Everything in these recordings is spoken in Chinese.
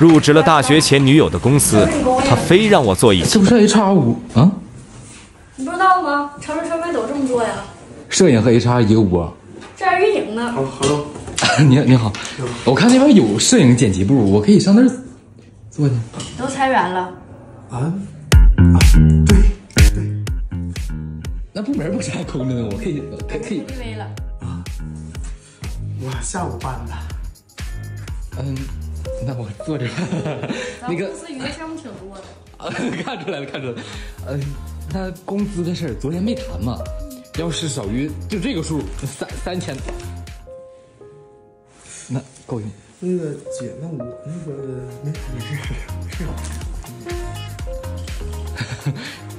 入职了大学前女友的公司，他非让我做一期。这不是 HR 五啊？你不知道吗？城市传媒都这么做呀。摄影和 HR 一个屋。这还运营呢。好，hello。你你好，我看那边有摄影剪辑部，我可以上那儿坐去。都裁员了。啊？啊，对对。那部门不是还空着呢？我可以可可以。微了。啊。我下午办的。嗯。那我坐着。那个公司娱乐项目挺多的。啊，看出来了，看出来了。嗯，那工资的事儿昨天没谈嘛？要是少于就这个数，三三千，那够用。那个姐，那我那个没没事没事。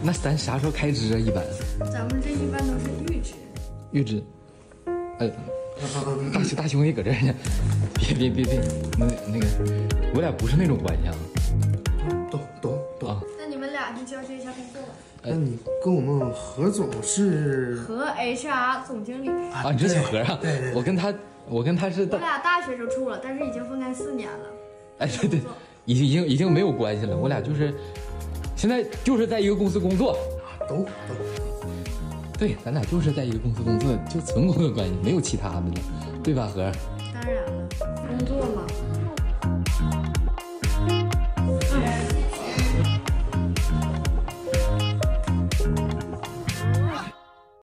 那咱啥时候开支啊？一般？咱们这一般都是预支。预支。哎。大兄大兄弟搁这呢，别别别别，那那个，我俩不是那种关系啊。懂懂懂啊。那你们俩就交接一下工作吧。那你跟我们何总是？何 HR 总经理啊？你这小何啊？对对。我跟他，我跟他是。我俩大学就处了，但是已经分开四年了。哎，对对，已经已经已经没有关系了。我俩就是，现在就是在一个公司工作。懂懂。对，咱俩就是在一个公司工作，就纯工作关系，没有其他的了，对吧，何？当然了。工作嘛。